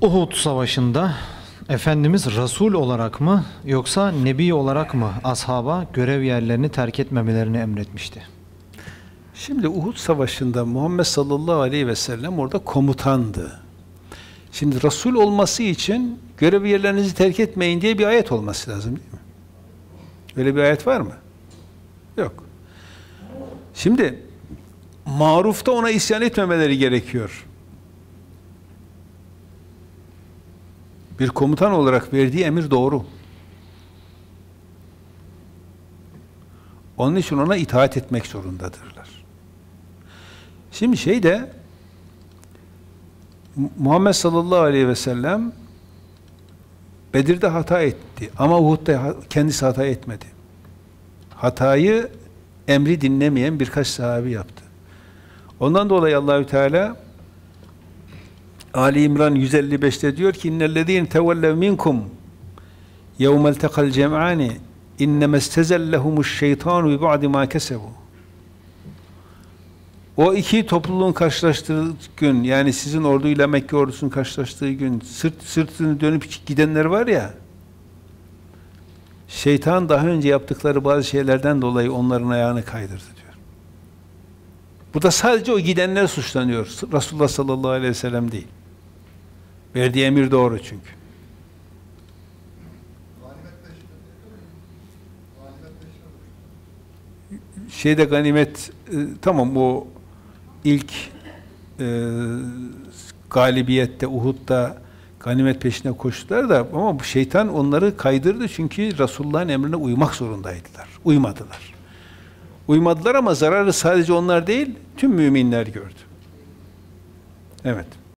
Uhud Savaşı'nda Efendimiz Resul olarak mı yoksa Nebi olarak mı ashaba görev yerlerini terk etmemelerini emretmişti? Şimdi Uhud Savaşı'nda Muhammed sallallahu aleyhi ve sellem orada komutandı. Şimdi Resul olması için görev yerlerinizi terk etmeyin diye bir ayet olması lazım değil mi? Öyle bir ayet var mı? Yok. Şimdi marufta ona isyan etmemeleri gerekiyor. Bir komutan olarak verdiği emir doğru. Onun için ona itaat etmek zorundadırlar. Şimdi şey de Muhammed sallallahu aleyhi ve sellem Bedir'de hata etti ama Uhud'da kendisi hata etmedi. Hatayı emri dinlemeyen birkaç sahabi yaptı. Ondan dolayı Allahü Teala Ali İmran 155'te diyor ki innellezîne tevellev minkum yevmel tekal cem'ani inneme istezellehumuş şeytanu bi ba'di ma kesebu o iki topluluğun karşılaştığı gün, yani sizin orduyla Mekke ordusunun karşılaştığı gün, sırt sırtını dönüp gidenler var ya, şeytan daha önce yaptıkları bazı şeylerden dolayı onların ayağını kaydırdı diyor. Bu da sadece o gidenler suçlanıyor. Resulullah sallallahu aleyhi ve sellem değil. Verdiği emir doğru çünkü. Şeyde ganimet, e, tamam o ilk e, galibiyette Uhud'da ganimet peşine koştular da ama bu şeytan onları kaydırdı çünkü Resulullah'ın emrine uymak zorundaydılar. Uymadılar. Uymadılar ama zararı sadece onlar değil, tüm müminler gördü. Evet.